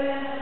with